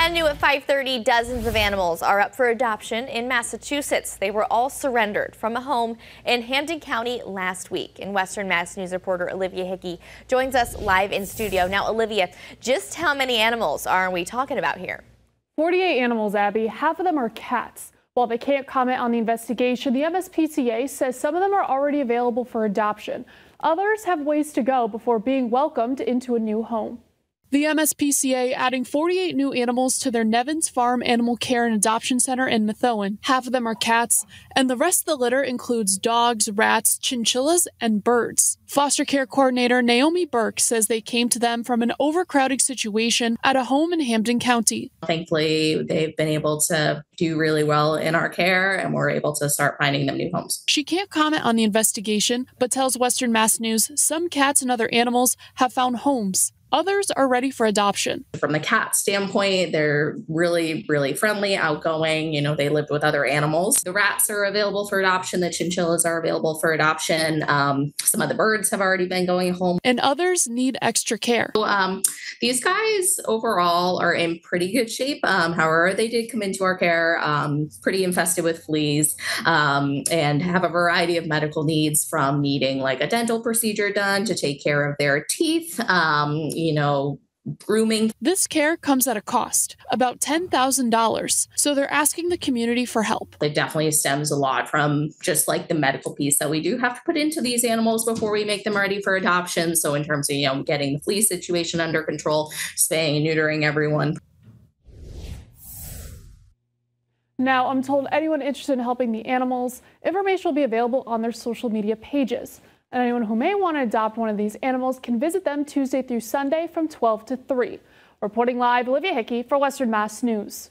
And new at 5:30, dozens of animals are up for adoption in Massachusetts. They were all surrendered from a home in Hampden County last week. And Western Mass News reporter Olivia Hickey joins us live in studio. Now, Olivia, just how many animals are we talking about here? 48 animals, Abby. Half of them are cats. While they can't comment on the investigation, the MSPCA says some of them are already available for adoption. Others have ways to go before being welcomed into a new home. The MSPCA adding 48 new animals to their Nevins Farm Animal Care and Adoption Center in Methuen. Half of them are cats, and the rest of the litter includes dogs, rats, chinchillas, and birds. Foster care coordinator Naomi Burke says they came to them from an overcrowding situation at a home in Hampden County. Thankfully, they've been able to do really well in our care, and we're able to start finding them new homes. She can't comment on the investigation, but tells Western Mass News some cats and other animals have found homes. Others are ready for adoption. From the cat standpoint, they're really, really friendly, outgoing. You know, they live with other animals. The rats are available for adoption. The chinchillas are available for adoption. Um, some of the birds have already been going home. And others need extra care. So, um, these guys overall are in pretty good shape. Um, however, they did come into our care um, pretty infested with fleas um, and have a variety of medical needs from needing like a dental procedure done to take care of their teeth um, you know, grooming. This care comes at a cost, about $10,000. So they're asking the community for help. It definitely stems a lot from just like the medical piece that we do have to put into these animals before we make them ready for adoption. So in terms of, you know, getting the flea situation under control, spaying and neutering everyone. Now, I'm told anyone interested in helping the animals, information will be available on their social media pages. And anyone who may want to adopt one of these animals can visit them Tuesday through Sunday from 12 to 3. Reporting live, Olivia Hickey for Western Mass News.